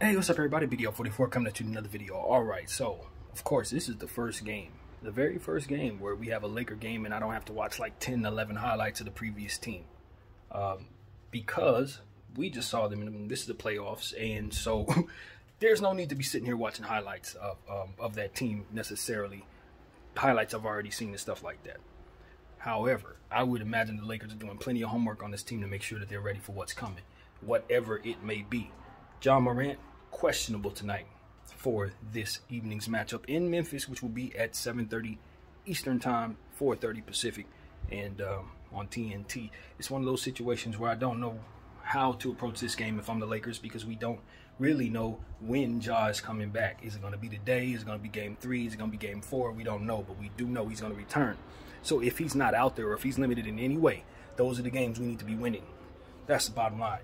Hey, what's up everybody? BDF44 coming at you another video. Alright, so, of course, this is the first game. The very first game where we have a Laker game and I don't have to watch like 10, 11 highlights of the previous team. Um, because we just saw them, this is the playoffs, and so there's no need to be sitting here watching highlights of, um, of that team necessarily. Highlights I've already seen and stuff like that. However, I would imagine the Lakers are doing plenty of homework on this team to make sure that they're ready for what's coming, whatever it may be. Ja Morant, questionable tonight for this evening's matchup in Memphis, which will be at 7.30 Eastern Time, 4.30 Pacific, and um, on TNT. It's one of those situations where I don't know how to approach this game if I'm the Lakers because we don't really know when Ja is coming back. Is it going to be today? Is it going to be game three? Is it going to be game four? We don't know, but we do know he's going to return. So if he's not out there or if he's limited in any way, those are the games we need to be winning. That's the bottom line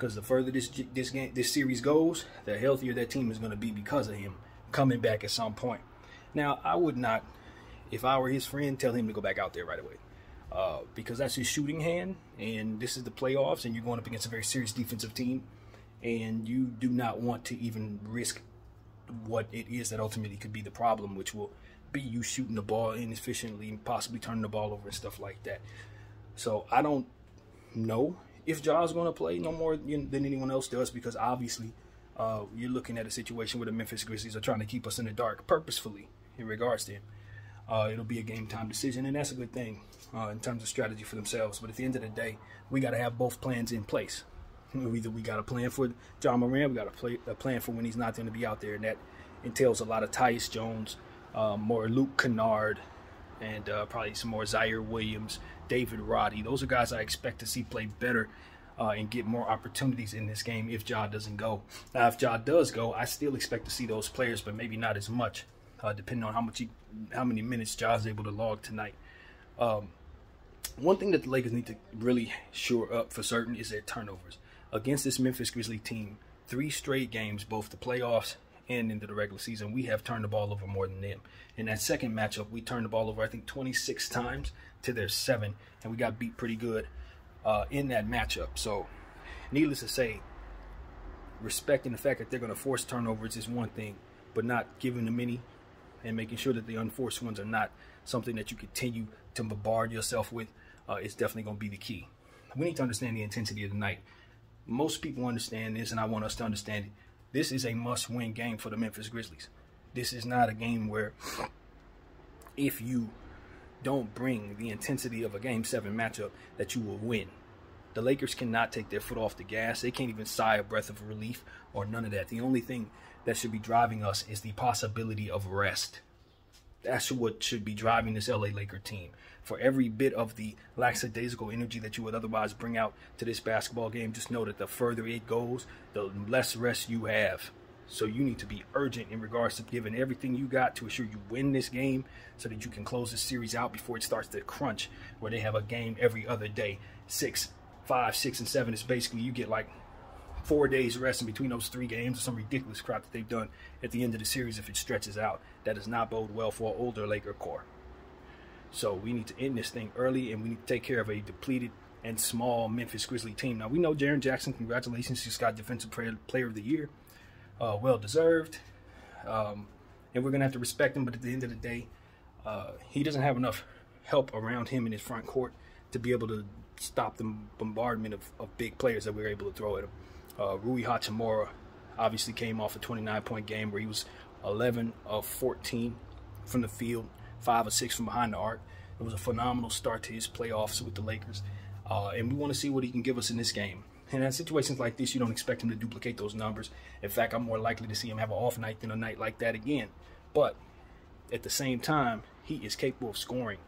because the further this this game this series goes, the healthier that team is going to be because of him coming back at some point. Now, I would not, if I were his friend, tell him to go back out there right away. Uh, because that's his shooting hand, and this is the playoffs, and you're going up against a very serious defensive team, and you do not want to even risk what it is that ultimately could be the problem, which will be you shooting the ball inefficiently and possibly turning the ball over and stuff like that. So I don't know if Ja's going to play no more than anyone else does, because obviously uh, you're looking at a situation where the Memphis Grizzlies are trying to keep us in the dark purposefully in regards to him. Uh, it'll be a game time decision, and that's a good thing uh, in terms of strategy for themselves. But at the end of the day, we got to have both plans in place. Either we got a plan for Ja Morant, we got a, a plan for when he's not going to be out there, and that entails a lot of Tyus Jones, uh, more Luke Kennard, and uh, probably some more Ziaire Williams, David Roddy. Those are guys I expect to see play better uh, and get more opportunities in this game if Ja doesn't go. Now, if Ja does go, I still expect to see those players, but maybe not as much, uh, depending on how much he, how many minutes Ja's able to log tonight. Um, one thing that the Lakers need to really shore up for certain is their turnovers. Against this Memphis Grizzly team, three straight games, both the playoffs and into the regular season, we have turned the ball over more than them. In that second matchup, we turned the ball over, I think, 26 times to their seven, and we got beat pretty good uh, in that matchup. So, needless to say, respecting the fact that they're going to force turnovers is one thing, but not giving them any and making sure that the unforced ones are not something that you continue to bombard yourself with uh, is definitely going to be the key. We need to understand the intensity of the night. Most people understand this, and I want us to understand it this is a must-win game for the Memphis Grizzlies. This is not a game where if you don't bring the intensity of a game seven matchup that you will win. The Lakers cannot take their foot off the gas. They can't even sigh a breath of relief or none of that. The only thing that should be driving us is the possibility of rest. That's what should be driving this LA Laker team. For every bit of the lackadaisical energy that you would otherwise bring out to this basketball game, just know that the further it goes, the less rest you have. So you need to be urgent in regards to giving everything you got to assure you win this game so that you can close this series out before it starts to crunch where they have a game every other day. Six, five, six, and seven is basically you get like four days rest in between those three games or some ridiculous crap that they've done at the end of the series if it stretches out. That does not bode well for an older Laker core. So we need to end this thing early and we need to take care of a depleted and small Memphis Grizzly team. Now we know Jaren Jackson, congratulations, he's got Defensive Player of the Year. Uh, well deserved. Um, and we're gonna have to respect him, but at the end of the day, uh, he doesn't have enough help around him in his front court to be able to stop the bombardment of, of big players that we were able to throw at him. Uh, Rui Hachimura obviously came off a 29-point game where he was 11 of 14 from the field, 5 or 6 from behind the arc. It was a phenomenal start to his playoffs with the Lakers. Uh, and we want to see what he can give us in this game. And in situations like this, you don't expect him to duplicate those numbers. In fact, I'm more likely to see him have an off night than a night like that again. But at the same time, he is capable of scoring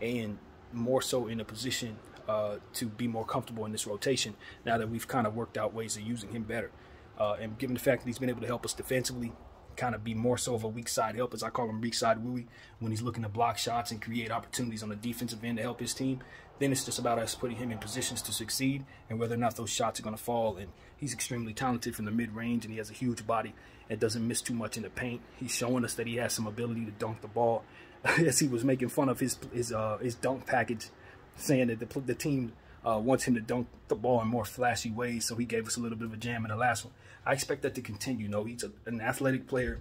and more so in a position uh, to be more comfortable in this rotation now that we've kind of worked out ways of using him better. Uh, and given the fact that he's been able to help us defensively, kind of be more so of a weak side help, as I call him weak side Rui, when he's looking to block shots and create opportunities on the defensive end to help his team, then it's just about us putting him in positions to succeed and whether or not those shots are going to fall. And he's extremely talented from the mid-range, and he has a huge body and doesn't miss too much in the paint. He's showing us that he has some ability to dunk the ball. As he was making fun of his his uh, his dunk package saying that the, the team uh, wants him to dunk the ball in more flashy ways. So he gave us a little bit of a jam in the last one. I expect that to continue. You know, he's a, an athletic player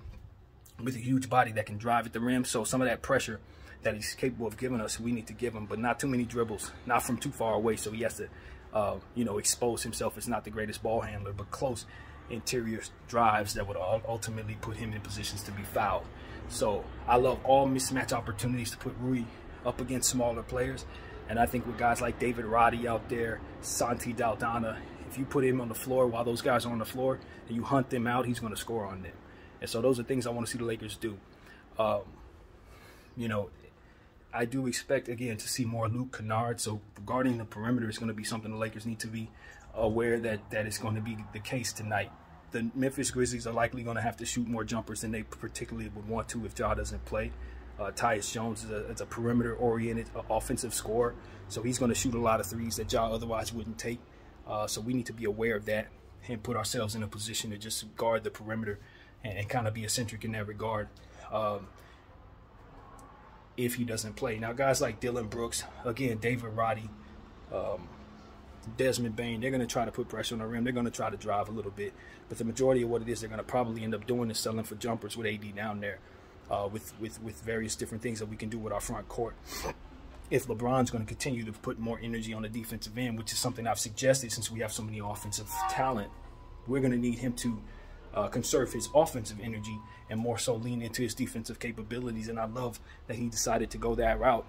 with a huge body that can drive at the rim. So some of that pressure that he's capable of giving us, we need to give him, but not too many dribbles, not from too far away. So he has to, uh, you know, expose himself as not the greatest ball handler, but close interior drives that would ultimately put him in positions to be fouled. So I love all mismatch opportunities to put Rui up against smaller players. And I think with guys like David Roddy out there, Santi Aldama, if you put him on the floor while those guys are on the floor and you hunt them out, he's going to score on them. And so those are things I want to see the Lakers do. Um, you know, I do expect, again, to see more Luke Kennard. So guarding the perimeter is going to be something the Lakers need to be aware that that is going to be the case tonight. The Memphis Grizzlies are likely going to have to shoot more jumpers than they particularly would want to if Ja doesn't play. Uh, Tyus Jones is a, is a perimeter-oriented offensive scorer, so he's going to shoot a lot of threes that Ja otherwise wouldn't take. Uh, so we need to be aware of that and put ourselves in a position to just guard the perimeter and, and kind of be eccentric in that regard. Um, if he doesn't play. Now, guys like Dillon Brooks, again, David Roddy, um, Desmond Bane, they're going to try to put pressure on the rim. They're going to try to drive a little bit. But the majority of what it is they're going to probably end up doing is selling for jumpers with AD down there uh, with, with, with various different things that we can do with our front court. If LeBron's going to continue to put more energy on the defensive end, which is something I've suggested since we have so many offensive talent, we're going to need him to uh, conserve his offensive energy and more so lean into his defensive capabilities. And I love that he decided to go that route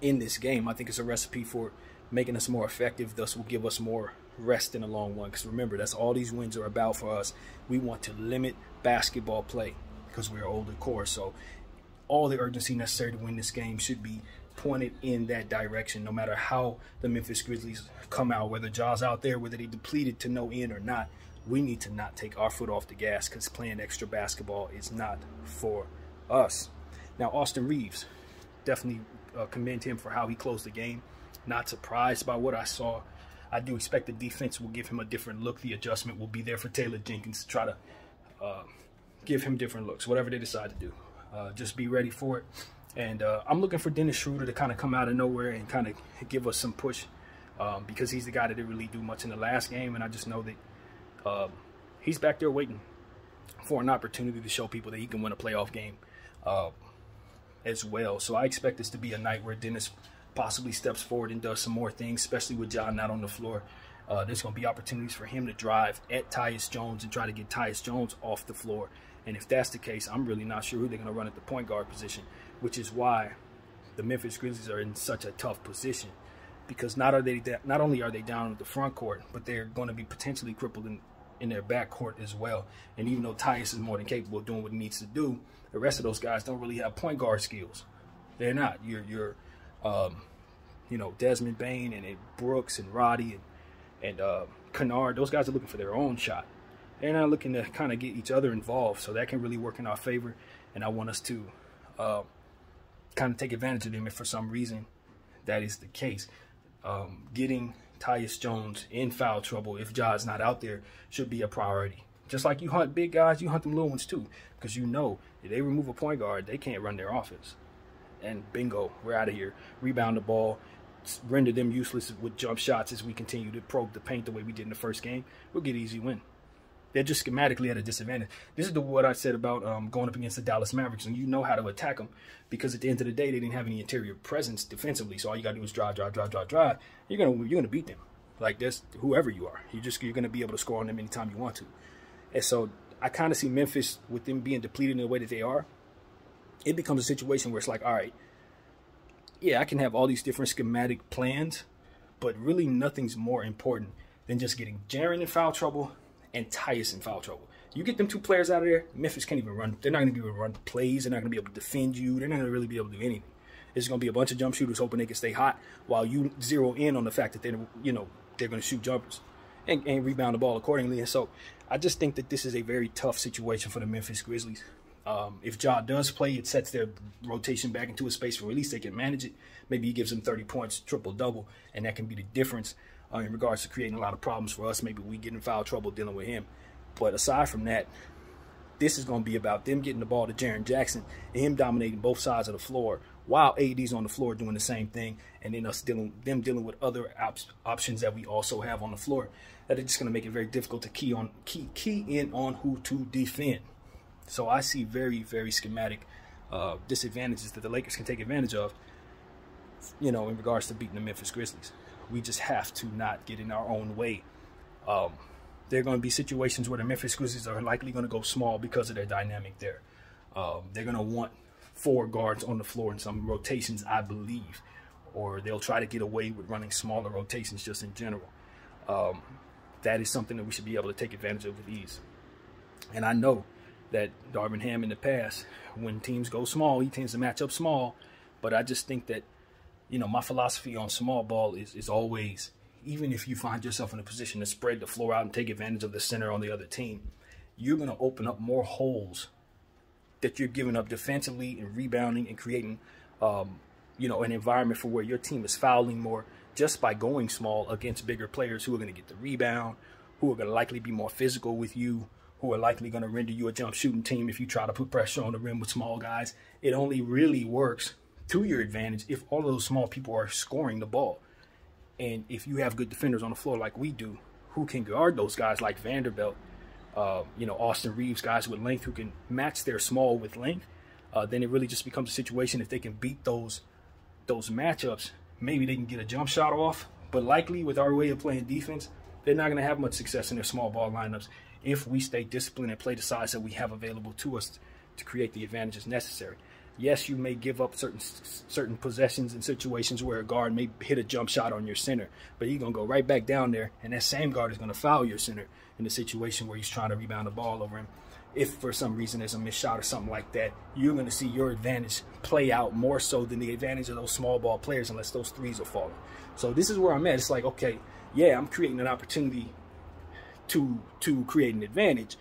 in this game. I think it's a recipe for making us more effective, thus will give us more rest in the long run. Because remember, that's all these wins are about for us. We want to limit basketball play because we're older core. So all the urgency necessary to win this game should be pointed in that direction, no matter how the Memphis Grizzlies come out, whether Ja's out there, whether they depleted to no end or not we need to not take our foot off the gas because playing extra basketball is not for us. Now, Austin Reaves, definitely uh, commend him for how he closed the game. Not surprised by what I saw. I do expect the defense will give him a different look. The adjustment will be there for Taylor Jenkins to try to uh, give him different looks, whatever they decide to do. Uh, just be ready for it. And uh, I'm looking for Dennis Schroeder to kind of come out of nowhere and kind of give us some push um, because he's the guy that didn't really do much in the last game. And I just know that uh, he's back there waiting for an opportunity to show people that he can win a playoff game uh, as well. So I expect this to be a night where Dennis possibly steps forward and does some more things, especially with Ja not on the floor. Uh, there's going to be opportunities for him to drive at Tyus Jones and try to get Tyus Jones off the floor. And if that's the case, I'm really not sure who they're going to run at the point guard position, which is why the Memphis Grizzlies are in such a tough position because not are they not only are they down at the front court, but they're going to be potentially crippled in in their backcourt as well. And even though Tyus is more than capable of doing what he needs to do, the rest of those guys don't really have point guard skills. They're not. You're, you're um, you know, Desmond Bane and, and Brooks and Roddy and, and uh, Kennard, those guys are looking for their own shot. They're not looking to kind of get each other involved, so that can really work in our favor. And I want us to uh, kind of take advantage of them if for some reason that is the case. Um, getting Tyus Jones in foul trouble if Ja's not out there should be a priority. Just like you hunt big guys, you hunt them little ones too. Because you know if they remove a point guard, they can't run their offense. And bingo, we're out of here. Rebound the ball, render them useless with jump shots as we continue to probe the paint the way we did in the first game. We'll get easy win they're just schematically at a disadvantage. This is the what I said about um, going up against the Dallas Mavericks, and you know how to attack them because at the end of the day, they didn't have any interior presence defensively. So all you gotta do is drive, drive, drive, drive, drive. You're gonna you're gonna beat them. Like this, whoever you are, you just you're gonna be able to score on them anytime you want to. And so I kind of see Memphis with them being depleted in the way that they are. It becomes a situation where it's like, all right, yeah, I can have all these different schematic plans, but really nothing's more important than just getting Jaren in foul trouble and Tyus in foul trouble. You get them two players out of there, Memphis can't even run. They're not going to be able to run plays. They're not going to be able to defend you. They're not going to really be able to do anything. It's going to be a bunch of jump shooters hoping they can stay hot while you zero in on the fact that they're, you know, they're going to shoot jumpers and, and rebound the ball accordingly. And so I just think that this is a very tough situation for the Memphis Grizzlies. Um, if Ja does play, it sets their rotation back into a space where at least they can manage it. Maybe he gives them 30 points, triple double, and that can be the difference uh, in regards to creating a lot of problems for us. Maybe we get in foul trouble dealing with him. But aside from that, this is going to be about them getting the ball to Jaren Jackson and him dominating both sides of the floor while AD's on the floor doing the same thing, and then us dealing them dealing with other op options that we also have on the floor that are just going to make it very difficult to key on key key in on who to defend. So I see very very schematic uh, disadvantages that the Lakers can take advantage of. You know, in regards to beating the Memphis Grizzlies, we just have to not get in our own way. Um, there are going to be situations where the Memphis Grizzlies are likely going to go small because of their dynamic there. Um, they're going to want four guards on the floor in some rotations, I believe, or they'll try to get away with running smaller rotations just in general. Um, that is something that we should be able to take advantage of with ease. And I know that Darvin Ham in the past, when teams go small, he tends to match up small. But I just think that, you know, my philosophy on small ball is, is always, even if you find yourself in a position to spread the floor out and take advantage of the center on the other team, you're going to open up more holes that you're giving up defensively and rebounding and creating, um, you know, an environment for where your team is fouling more just by going small against bigger players who are going to get the rebound, who are going to likely be more physical with you, who are likely going to render you a jump shooting team if you try to put pressure on the rim with small guys. It only really works to your advantage if all of those small people are scoring the ball. And if you have good defenders on the floor like we do, who can guard those guys like Vanderbilt uh, you know, Austin Reaves, guys with length who can match their small with length, uh, then it really just becomes a situation if they can beat those those matchups, maybe they can get a jump shot off. But likely with our way of playing defense, they're not going to have much success in their small ball lineups if we stay disciplined and play the size that we have available to us to create the advantages necessary. Yes, you may give up certain certain possessions and situations where a guard may hit a jump shot on your center, but you're gonna go right back down there, and that same guard is gonna foul your center in a situation where he's trying to rebound the ball over him. If for some reason there's a missed shot or something like that, you're gonna see your advantage play out more so than the advantage of those small ball players, unless those threes are falling. So this is where I'm at. It's like, okay, yeah, I'm creating an opportunity to to create an advantage,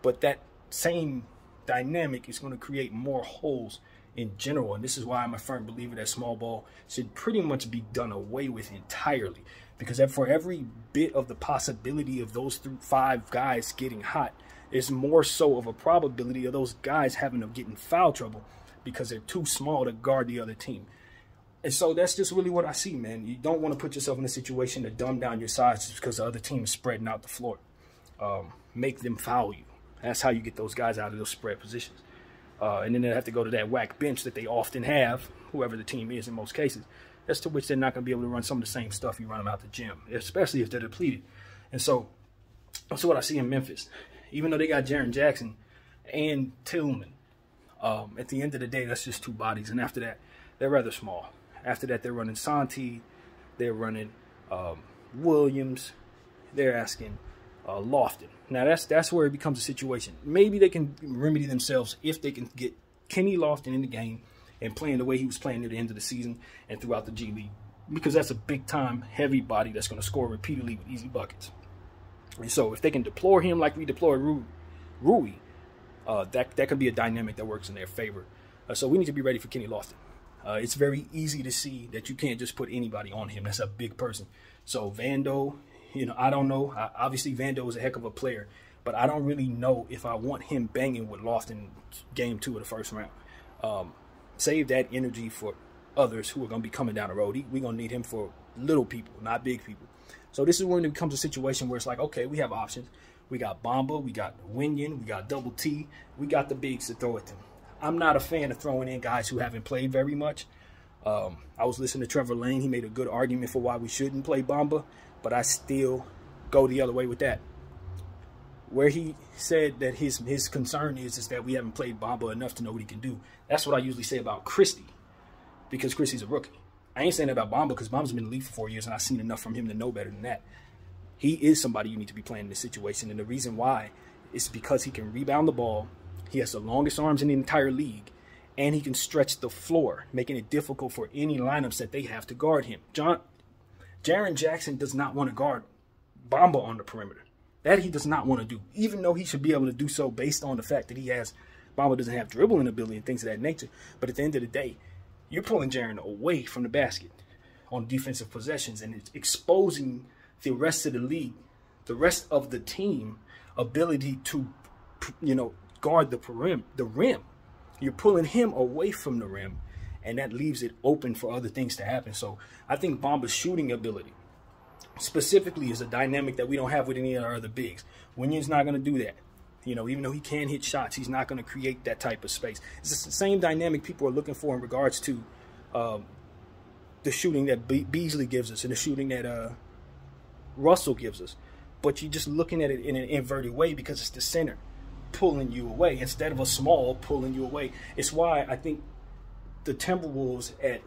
but that same dynamic is going to create more holes in general. And this is why I'm a firm believer that small ball should pretty much be done away with entirely. Because for every bit of the possibility of those five guys getting hot, is more so of a probability of those guys having to get in foul trouble because they're too small to guard the other team. And so that's just really what I see, man. You don't want to put yourself in a situation to dumb down your size just because the other team is spreading out the floor. Um, make them foul you. That's how you get those guys out of those spread positions. Uh, and then they have to go to that whack bench that they often have, whoever the team is in most cases, as to which they're not going to be able to run some of the same stuff you run them out the gym, especially if they're depleted. And so that's what I see in Memphis. Even though they got Jaren Jackson and Tillman, um, at the end of the day, that's just two bodies. And after that, they're rather small. After that, they're running Santi, they're running um, Williams, they're asking uh, Lofton. Now that's that's where it becomes a situation. Maybe they can remedy themselves if they can get Kenny Lofton in the game and playing the way he was playing near the end of the season and throughout the G League, because that's a big time heavy body that's going to score repeatedly with easy buckets. And so if they can deploy him like we deployed Rui, Rui uh, that that could be a dynamic that works in their favor. Uh, so we need to be ready for Kenny Lofton. Uh, it's very easy to see that you can't just put anybody on him. That's a big person. So Vando you know, I don't know. I, obviously, Vando is a heck of a player, but I don't really know if I want him banging with Lofton game two of the first round. Um, save that energy for others who are going to be coming down the road. We're going to need him for little people, not big people. So this is when it becomes a situation where it's like, okay, we have options. We got Bamba, we got Wenyen, we got Double T, we got the bigs to throw at them. I'm not a fan of throwing in guys who haven't played very much. Um, I was listening to Trevor Lane. He made a good argument for why we shouldn't play Bamba but I still go the other way with that. Where he said that his his concern is is that we haven't played Bamba enough to know what he can do. That's what I usually say about Christie, because Christie's a rookie. I ain't saying that about Bamba because Bamba's been in the league for four years and I've seen enough from him to know better than that. He is somebody you need to be playing in this situation, and the reason why is because he can rebound the ball. He has the longest arms in the entire league, and he can stretch the floor, making it difficult for any lineups that they have to guard him. John Jaren Jackson does not want to guard Bamba on the perimeter. That he does not want to do, even though he should be able to do so based on the fact that he has Bamba doesn't have dribbling ability and things of that nature. But at the end of the day, you're pulling Jaren away from the basket on defensive possessions and it's exposing the rest of the league, the rest of the team ability to, you know, guard the rim, the rim. You're pulling him away from the rim and that leaves it open for other things to happen. So I think Bamba's shooting ability specifically is a dynamic that we don't have with any of our other bigs. Wenyen's not going to do that. You know, even though he can hit shots, he's not going to create that type of space. It's the same dynamic people are looking for in regards to um, the shooting that Be Beasley gives us and the shooting that uh, Russell gives us. But you're just looking at it in an inverted way because it's the center pulling you away instead of a small pulling you away. It's why I think the Timberwolves at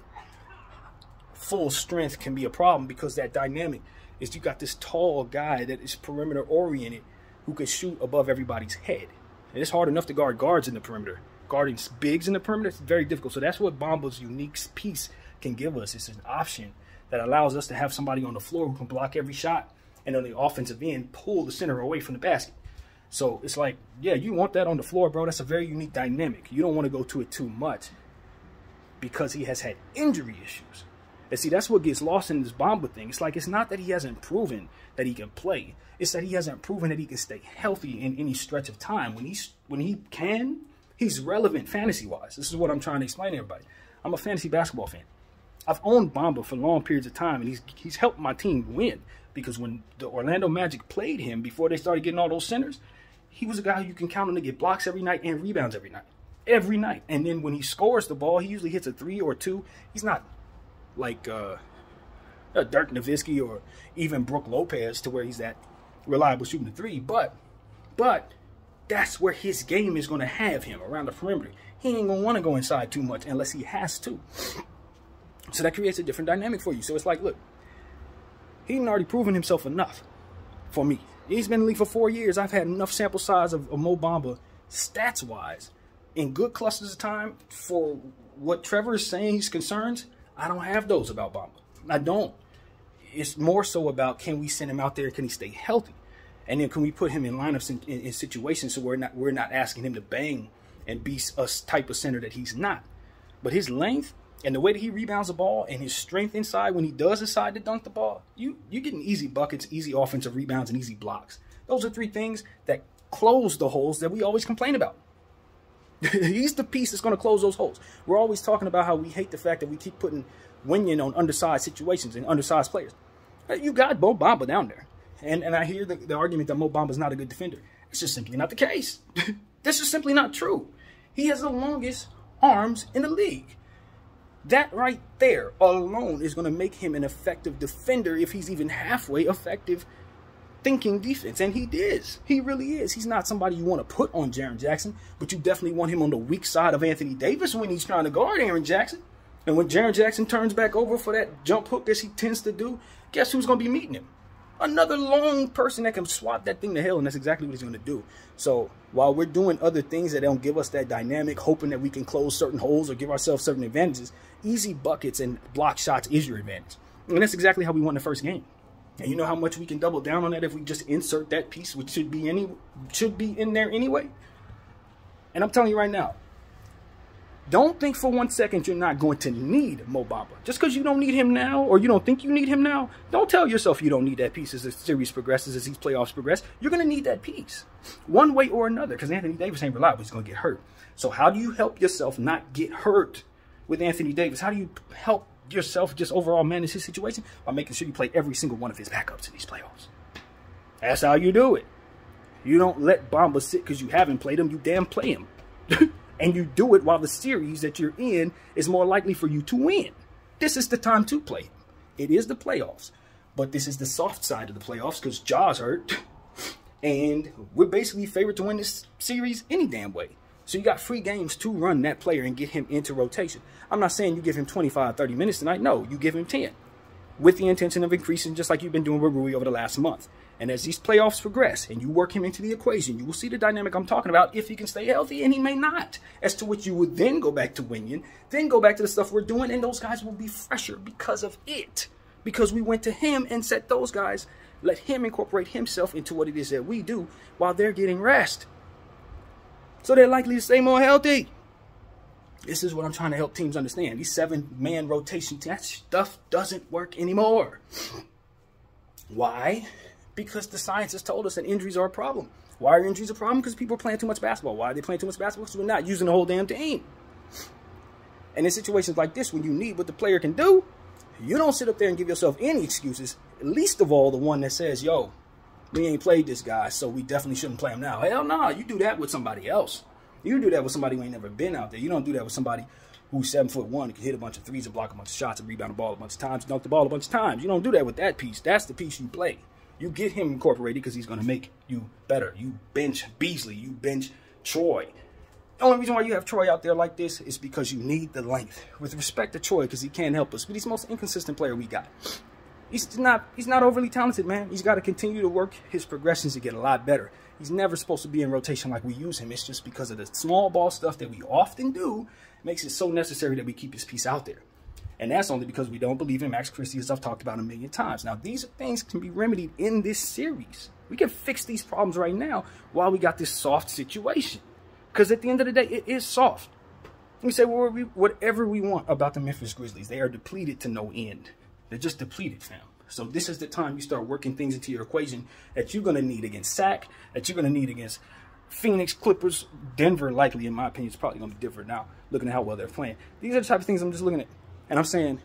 full strength can be a problem because that dynamic is you got this tall guy that is perimeter oriented who can shoot above everybody's head. And it's hard enough to guard guards in the perimeter. Guarding bigs in the perimeter is very difficult. So that's what Bamba's unique piece can give us. It's an option that allows us to have somebody on the floor who can block every shot and on the offensive end pull the center away from the basket. So it's like, yeah, you want that on the floor, bro. That's a very unique dynamic. You don't want to go to it too much because he has had injury issues. And see, that's what gets lost in this Bamba thing. It's like it's not that he hasn't proven that he can play. It's that he hasn't proven that he can stay healthy in any stretch of time. When he's when he can, he's relevant fantasy wise. This is what I'm trying to explain to everybody. I'm a fantasy basketball fan. I've owned Bamba for long periods of time, and he's he's helped my team win because when the Orlando Magic played him before they started getting all those centers, he was a guy who you can count on to get blocks every night and rebounds every night. Every night. And then when he scores the ball, he usually hits a three or two. He's not like uh, Dirk Nowitzki or even Brook Lopez to where he's that reliable shooting the three. But, but that's where his game is going to have him around the perimeter. He ain't going to want to go inside too much unless he has to. So that creates a different dynamic for you. So it's like, look, he's already proven himself enough for me. He's been in the league for four years. I've had enough sample size of, of Mo Bamba stats-wise in good clusters of time for what Trevor is saying he's concerned I don't have those about Bamba. I don't. It's more so about can we send him out there? Can he stay healthy? And then can we put him in lineups in, in, in situations so we're not we're not asking him to bang and be a type of center that he's not. But his length and the way that he rebounds the ball and his strength inside when he does decide to dunk the ball, you you getting easy buckets, easy offensive rebounds, and easy blocks. Those are three things that close the holes that we always complain about. He's the piece that's going to close those holes. We're always talking about how we hate the fact that we keep putting Wenyen on undersized situations and undersized players. Uh, you got Mo Bamba down there. And, and I hear the, the argument that Mo Bamba is not a good defender. It's just simply not the case. this is simply not true. He has the longest arms in the league. That right there alone is going to make him an effective defender if he's even halfway effective thinking defense. And he is. He really is. He's not somebody you want to put on Jaren Jackson, but you definitely want him on the weak side of Anthony Davis when he's trying to guard Aaron Jackson. And when Jaren Jackson turns back over for that jump hook as he tends to do, guess who's going to be meeting him? Another long person that can swap that thing to hell, and that's exactly what he's going to do. So while we're doing other things that don't give us that dynamic, hoping that we can close certain holes or give ourselves certain advantages, easy buckets and block shots is your advantage. And that's exactly how we won the first game. And you know how much we can double down on that if we just insert that piece, which should be any should be in there anyway. And I'm telling you right now, don't think for one second you're not going to need Mo Bamba. Just because you don't need him now or you don't think you need him now, don't tell yourself you don't need that piece as the series progresses, as these playoffs progress. You're going to need that piece one way or another because Anthony Davis ain't reliable. He's going to get hurt. So how do you help yourself not get hurt with Anthony Davis? How do you help yourself just overall manage his situation by making sure you play every single one of his backups in these playoffs. That's how you do it. You don't let Bamba sit because you haven't played him. You damn play him. and you do it while the series that you're in is more likely for you to win. This is the time to play. It is the playoffs. But this is the soft side of the playoffs because Ja's hurt. And we're basically favored to win this series any damn way. So you got free games to run that player and get him into rotation. I'm not saying you give him 25, 30 minutes tonight. No, you give him 10 with the intention of increasing just like you've been doing with Rui over the last month. And as these playoffs progress and you work him into the equation, you will see the dynamic I'm talking about if he can stay healthy, and he may not. As to which you would then go back to Wenyen, then go back to the stuff we're doing, and those guys will be fresher because of it. Because we went to him and set those guys, let him incorporate himself into what it is that we do while they're getting rest. So they're likely to stay more healthy. This is what I'm trying to help teams understand. These seven-man rotation, that stuff doesn't work anymore. Why? Because the science has told us that injuries are a problem. Why are injuries a problem? Because people are playing too much basketball. Why are they playing too much basketball? Because we're not using the whole damn team. And in situations like this, when you need what the player can do, you don't sit up there and give yourself any excuses, least of all the one that says, yo, we ain't played this guy, so we definitely shouldn't play him now. Hell no, nah, you do that with somebody else. You do that with somebody who ain't never been out there. You don't do that with somebody who's seven foot one can hit a bunch of threes and block a bunch of shots and rebound the ball a bunch of times, dunk the ball a bunch of times. You don't do that with that piece. That's the piece you play. You get him incorporated because he's going to make you better. You bench Beasley. You bench Troy. The only reason why you have Troy out there like this is because you need the length. With respect to Troy, because he can't help us, but he's the most inconsistent player we got. He's not he's not overly talented, man. He's got to continue to work his progressions to get a lot better. He's never supposed to be in rotation like we use him. It's just because of the small ball stuff that we often do makes it so necessary that we keep his piece out there. And that's only because we don't believe in Max Christie, as I've talked about a million times. Now, these things can be remedied in this series. We can fix these problems right now while we got this soft situation. Because at the end of the day, it is soft. We say whatever we want about the Memphis Grizzlies. They are depleted to no end. They're just depleted, fam. So this is the time you start working things into your equation that you're going to need against SAC, that you're going to need against Phoenix, Clippers, Denver, likely, in my opinion, is probably going to be different now, looking at how well they're playing. These are the type of things I'm just looking at. And I'm saying,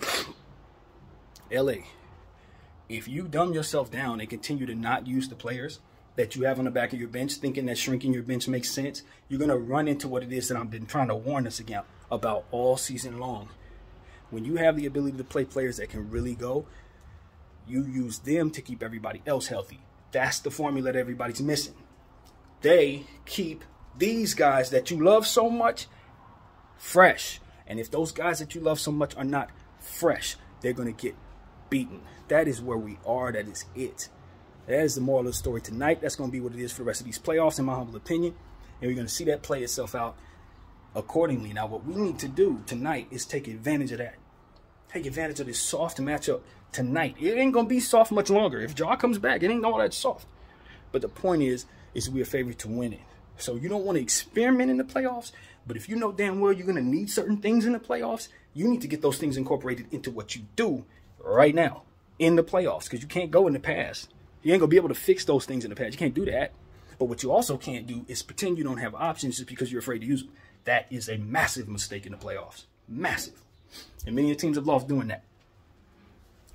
LA, if you dumb yourself down and continue to not use the players that you have on the back of your bench, thinking that shrinking your bench makes sense, you're going to run into what it is that I've been trying to warn us again about all season long. When you have the ability to play players that can really go, you use them to keep everybody else healthy. That's the formula that everybody's missing. They keep these guys that you love so much fresh. And if those guys that you love so much are not fresh, they're going to get beaten. That is where we are. That is it. That is the moral of the story tonight. That's going to be what it is for the rest of these playoffs, in my humble opinion. And we're going to see that play itself out accordingly. Now, what we need to do tonight is take advantage of that. Take advantage of this soft matchup tonight. It ain't gonna be soft much longer. If Ja comes back, it ain't all that soft. But the point is, is we're favored to win it. So you don't want to experiment in the playoffs, but if you know damn well you're gonna need certain things in the playoffs, you need to get those things incorporated into what you do right now in the playoffs, because you can't go in the past. You ain't gonna be able to fix those things in the past. You can't do that. But what you also can't do is pretend you don't have options just because you're afraid to use them. That is a massive mistake in the playoffs. Massive. And many teams have lost doing that.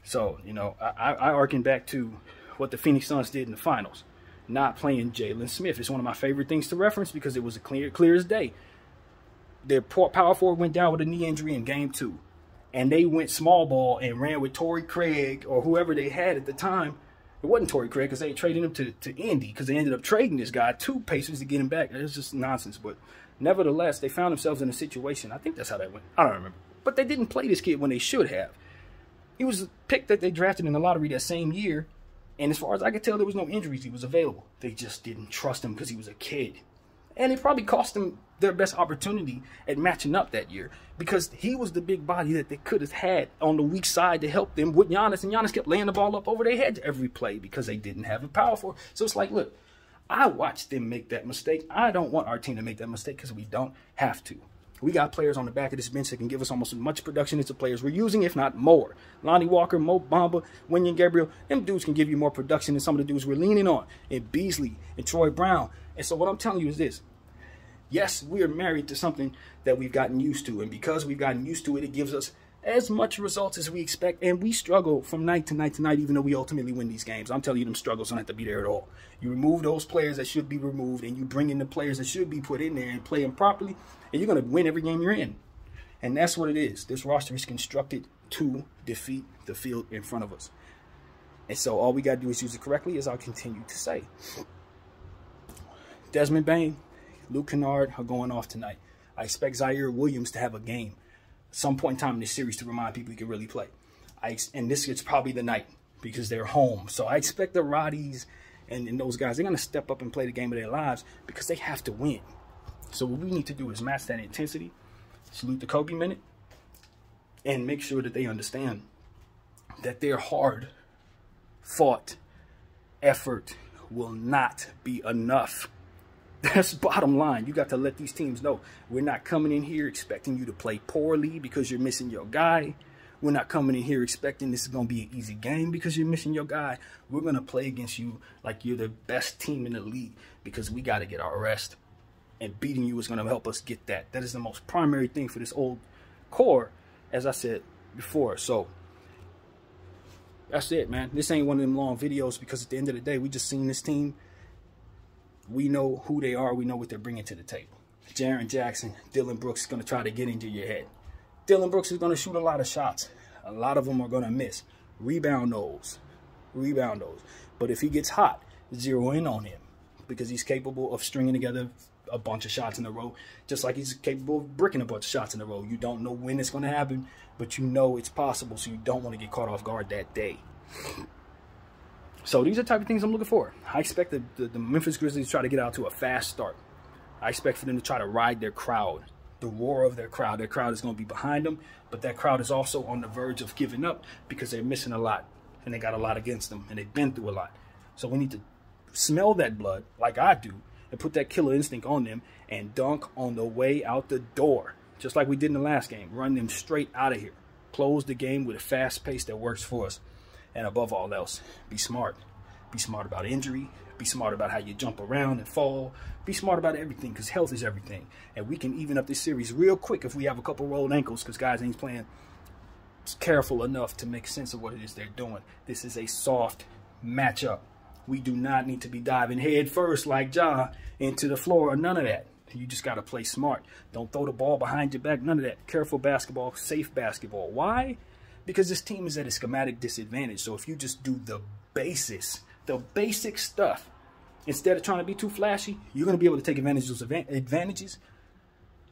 So, you know, I, I back to what the Phoenix Suns did in the finals, not playing Jalen Smith. It's one of my favorite things to reference because it was a clear, clear as day. Their power forward went down with a knee injury in game two, and they went small ball and ran with Torrey Craig or whoever they had at the time. It wasn't Torrey Craig because they traded him to, to Indy because they ended up trading this guy two Pacers to get him back. It's just nonsense. But nevertheless, they found themselves in a situation. I think that's how that went. I don't remember. But they didn't play this kid when they should have. He was a pick that they drafted in the lottery that same year. And as far as I could tell, there was no injuries. He was available. They just didn't trust him because he was a kid. And it probably cost them their best opportunity at matching up that year because he was the big body that they could have had on the weak side to help them with Giannis. And Giannis kept laying the ball up over their heads every play because they didn't have a power for. So it's like, look, I watched them make that mistake. I don't want our team to make that mistake because we don't have to. We got players on the back of this bench that can give us almost as much production as the players we're using, if not more. Lonnie Walker, Mo Bamba, Wenyen Gabriel, them dudes can give you more production than some of the dudes we're leaning on. And Beasley and Troy Brown. And so what I'm telling you is this. Yes, we are married to something that we've gotten used to. And because we've gotten used to it, it gives us as much results as we expect. And we struggle from night to night to night, even though we ultimately win these games. I'm telling you, them struggles don't have to be there at all. You remove those players that should be removed, and you bring in the players that should be put in there and play them properly, and you're going to win every game you're in. And that's what it is. This roster is constructed to defeat the field in front of us. And so all we got to do is use it correctly, as I'll continue to say. Desmond Bane, Luke Kennard are going off tonight. I expect Ziaire Williams to have a game some point in time in this series to remind people he can really play. I, and this is probably the night because they're home. So I expect the Roddies and, and those guys, they're going to step up and play the game of their lives because they have to win. So what we need to do is match that intensity, salute the Kobe minute, and make sure that they understand that their hard fought effort will not be enough that's bottom line. You got to let these teams know we're not coming in here expecting you to play poorly because you're missing your guy. We're not coming in here expecting this is going to be an easy game because you're missing your guy. We're going to play against you like you're the best team in the league because we got to get our rest. and beating you is going to help us get that. That is the most primary thing for this old core, as I said before. So that's it, man. This ain't one of them long videos because at the end of the day, we just seen this team. We know who they are. We know what they're bringing to the table. Jaren Jackson, Dillon Brooks is going to try to get into your head. Dillon Brooks is going to shoot a lot of shots. A lot of them are going to miss. Rebound those. Rebound those. But if he gets hot, zero in on him because he's capable of stringing together a bunch of shots in a row, just like he's capable of bricking a bunch of shots in a row. You don't know when it's going to happen, but you know it's possible, so you don't want to get caught off guard that day. So these are the type of things I'm looking for. I expect the, the, the Memphis Grizzlies to try to get out to a fast start. I expect for them to try to ride their crowd, the roar of their crowd. Their crowd is going to be behind them, but that crowd is also on the verge of giving up because they're missing a lot and they got a lot against them and they've been through a lot. So we need to smell that blood like I do and put that killer instinct on them and dunk on the way out the door. Just like we did in the last game. Run them straight out of here. Close the game with a fast pace that works for us. And above all else, be smart. Be smart about injury. Be smart about how you jump around and fall. Be smart about everything because health is everything. And we can even up this series real quick if we have a couple rolled ankles because guys ain't playing careful enough to make sense of what it is they're doing. This is a soft matchup. We do not need to be diving head first like Ja into the floor or none of that. You just got to play smart. Don't throw the ball behind your back. None of that. Careful basketball, safe basketball. Why? Because this team is at a schematic disadvantage. So if you just do the basis, the basic stuff, instead of trying to be too flashy, you're going to be able to take advantage of those advantages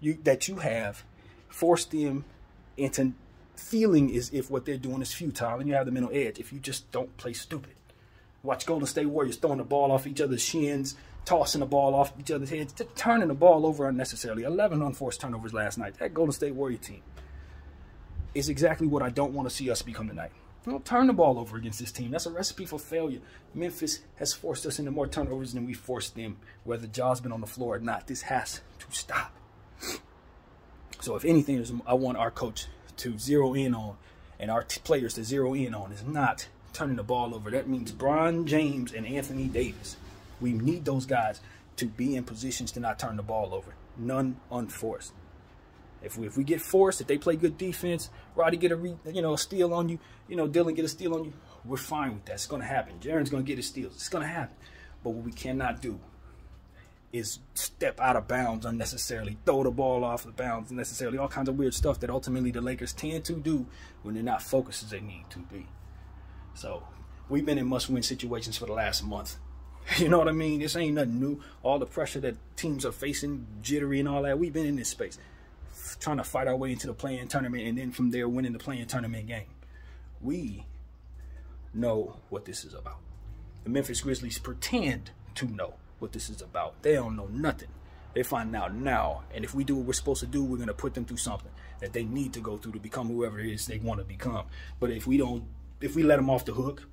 you, that you have, force them into feeling as if what they're doing is futile, and you have the mental edge if you just don't play stupid. Watch Golden State Warriors throwing the ball off each other's shins, tossing the ball off each other's heads, turning the ball over unnecessarily. 11 unforced turnovers last night. That Golden State Warrior team is exactly what I don't want to see us become tonight. Don't turn the ball over against this team. That's a recipe for failure. Memphis has forced us into more turnovers than we forced them, whether Ja's been on the floor or not. This has to stop. So if anything, I want our coach to zero in on and our players to zero in on is not turning the ball over. That means Bron James and Anthony Davis. We need those guys to be in positions to not turn the ball over. None unforced. If we, if we get forced, if they play good defense, Roddy get a re, you know a steal on you, you know Dillon get a steal on you, we're fine with that. It's to happen. Jaren's going to get his steals. It's to happen. But what we cannot do is step out of bounds unnecessarily, throw the ball off the bounds unnecessarily, all kinds of weird stuff that ultimately the Lakers tend to do when they're not focused as they need to be. So we've been in must-win situations for the last month. You know what I mean? This ain't nothing new. All the pressure that teams are facing, jittery and all that, we've been in this space. Trying to fight our way into the play-in tournament and then from there winning the play-in tournament game. We know what this is about. The Memphis Grizzlies pretend to know what this is about. They don't know nothing. They find out now. And if we do what we're supposed to do, we're going to put them through something that they need to go through to become whoever it is they want to become. But if we don't, if we let them off the hook,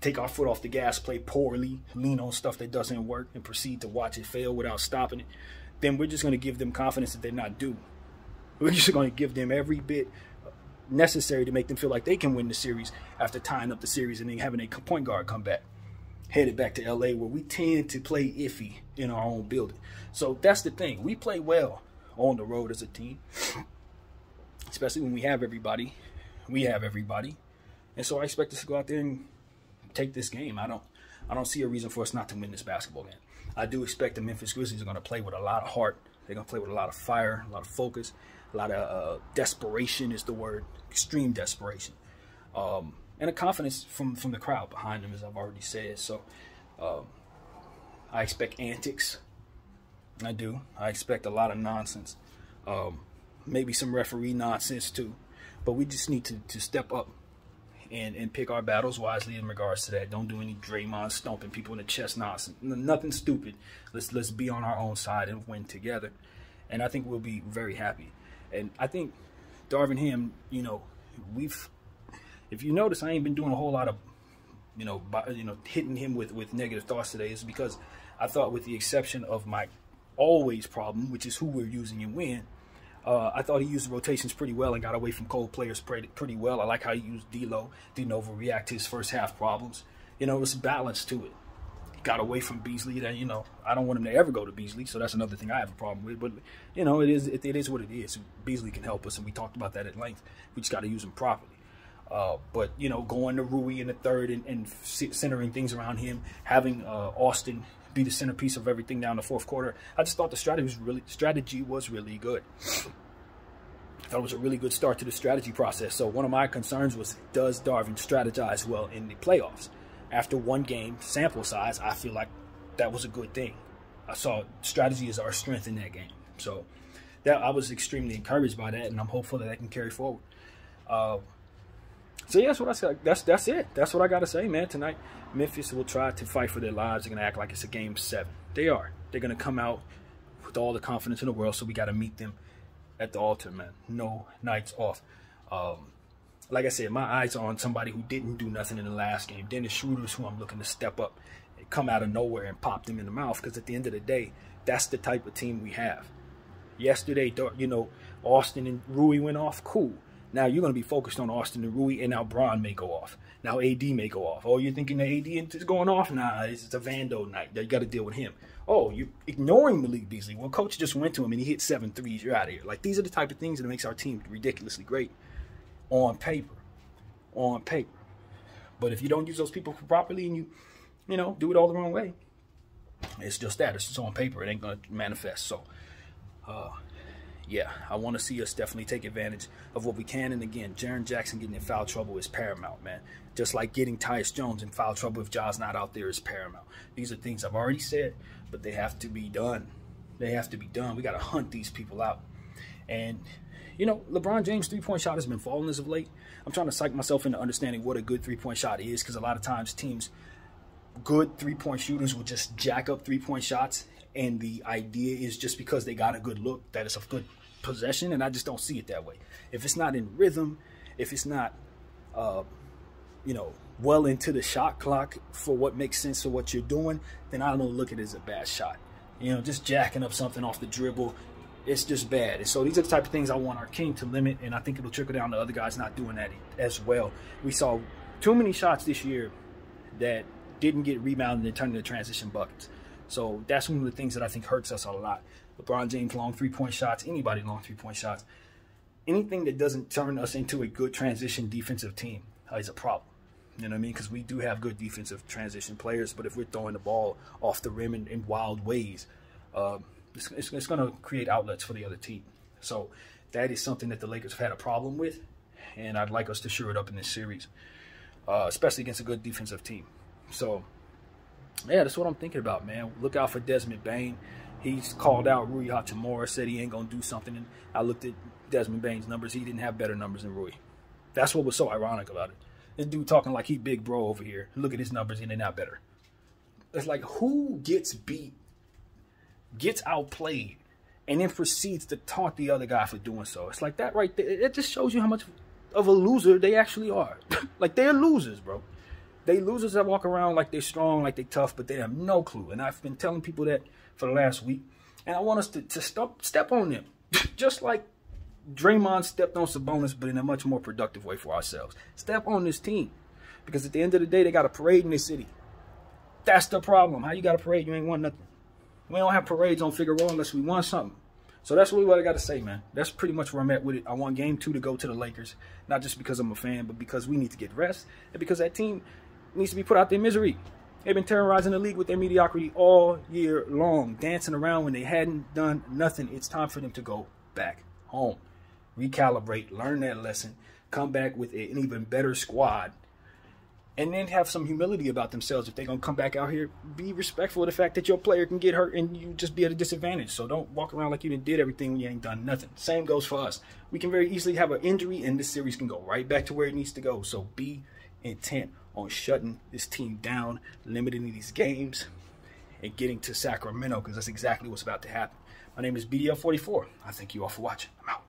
take our foot off the gas, play poorly, lean on stuff that doesn't work, and proceed to watch it fail without stopping it, then we're just going to give them confidence that they're not due. We're just going to give them every bit necessary to make them feel like they can win the series after tying up the series and then having a point guard come back headed back to LA where we tend to play iffy in our own building. So that's the thing. We play well on the road as a team, especially when we have everybody. We have everybody. And so I expect us to go out there and take this game. I don't I don't see a reason for us not to win this basketball game. I do expect the Memphis Grizzlies are going to play with a lot of heart. They're going to play with a lot of fire, a lot of focus, a lot of uh, desperation is the word, extreme desperation. Um, and a confidence from from the crowd behind them, as I've already said. So um, I expect antics. I do. I expect a lot of nonsense. Um, maybe some referee nonsense too. But we just need to, to step up and, and pick our battles wisely in regards to that. Don't do any Draymond stomping people in the chest nonsense. Nothing stupid. Let's let's be on our own side and win together. And I think we'll be very happy. And I think Darvin Ham, you know, we've if you notice, I ain't been doing a whole lot of, you know, by, you know, hitting him with with negative thoughts today. Is because I thought, with the exception of my always problem, which is who we're using and when, uh, I thought he used the rotations pretty well and got away from cold players pretty, pretty well. I like how he used D'Lo. Didn't overreact to his first half problems. You know, it was balance to it. Got away from Beasley. That you know, I don't want him to ever go to Beasley, so that's another thing I have a problem with. But you know, it is it, it is what it is. Beasley can help us, and we talked about that at length. We just got to use him properly. Uh, but you know, going to Rui in the third and, and centering things around him, having uh, Austin be the centerpiece of everything down the fourth quarter. I just thought the strategy was really strategy was really good. I thought it was a really good start to the strategy process. So one of my concerns was, does Darvin strategize well in the playoffs? After one game sample size, I feel like that was a good thing. I saw strategy is our strength in that game. So that I was extremely encouraged by that, and I'm hopeful that that can carry forward. Uh, so yeah, that's what I said. That's that's it. That's what I gotta say, man. Tonight, Memphis will try to fight for their lives. They're gonna act like it's a game seven. They are. They're gonna come out with all the confidence in the world. So we gotta meet them at the altar, man. No nights off. Um, like I said, my eyes are on somebody who didn't do nothing in the last game. Dennis Schroeder's who I'm looking to step up and come out of nowhere and pop them in the mouth. Because at the end of the day, that's the type of team we have. Yesterday, you know, Austin and Rui went off. Cool. Now you're going to be focused on Austin and Rui, and now Bron may go off. Now AD may go off. Oh, you're thinking AD is going off? Nah, it's a Vando night. You got to deal with him. Oh, you're ignoring Malik Beasley. Well, coach just went to him and he hit seven threes. You're out of here. Like these are the type of things that makes our team ridiculously great on paper. On paper. But if you don't use those people properly and you, you know, do it all the wrong way, it's just that. It's just on paper. It ain't going to manifest. So, uh, yeah, I want to see us definitely take advantage of what we can. And again, Jaren Jackson getting in foul trouble is paramount, man. Just like getting Tyus Jones in foul trouble if Ja's not out there is paramount. These are things I've already said, but they have to be done. They have to be done. We got to hunt these people out. And, you know, LeBron James' three-point shot has been falling as of late. I'm trying to psych myself into understanding what a good three-point shot is because a lot of times teams, good three-point shooters will just jack up three-point shots and the idea is just because they got a good look that it's a good possession, and I just don't see it that way. If it's not in rhythm, if it's not, uh, you know, well into the shot clock for what makes sense for what you're doing, then I don't look at it as a bad shot. You know, just jacking up something off the dribble, it's just bad. And so these are the type of things I want our king to limit, and I think it'll trickle down to other guys not doing that as well. We saw too many shots this year that didn't get rebounded and turned into transition buckets. So that's one of the things that I think hurts us a lot. LeBron James long three point shots, anybody long three point shots. Anything that doesn't turn us into a good transition defensive team is a problem. You know what I mean? Because we do have good defensive transition players, but if we're throwing the ball off the rim in, in wild ways, uh, it's, it's, it's going to create outlets for the other team. So that is something that the Lakers have had a problem with, and I'd like us to shore it up in this series, uh, especially against a good defensive team. So, yeah, that's what I'm thinking about, man. Look out for Desmond Bane. he's called out Rui Hachimura, said he ain't going to do something. And I looked at Desmond Bane's numbers. He didn't have better numbers than Rui. That's what was so ironic about it. This dude talking like he big bro over here. Look at his numbers and they're not better. It's like who gets beat, gets outplayed, and then proceeds to taunt the other guy for doing so. It's like that right there. It just shows you how much of a loser they actually are. like they're losers, bro. They losers that walk around like they're strong, like they're tough, but they have no clue. And I've been telling people that for the last week. And I want us to, to stop, step on them. Just like Draymond stepped on Sabonis, but in a much more productive way for ourselves. Step on this team. Because at the end of the day, they got a parade in this city. That's the problem. How you got a parade? You ain't won nothing. We don't have parades on Figueroa unless we won something. So that's really what I got to say, man. That's pretty much where I'm at with it. I want game two to go to the Lakers, not just because I'm a fan, but because we need to get rest and because that team needs to be put out their misery. They've been terrorizing the league with their mediocrity all year long, dancing around when they hadn't done nothing. It's time for them to go back home, recalibrate, learn that lesson, come back with an even better squad, and then have some humility about themselves. If they're to come back out here, be respectful of the fact that your player can get hurt and you just be at a disadvantage. So don't walk around like you did everything when you ain't done nothing. Same goes for us. We can very easily have an injury and this series can go right back to where it needs to go. So be intent on shutting this team down, limiting these games, and getting to Sacramento because that's exactly what's about to happen. My name is BDF44. I thank you all for watching. I'm out.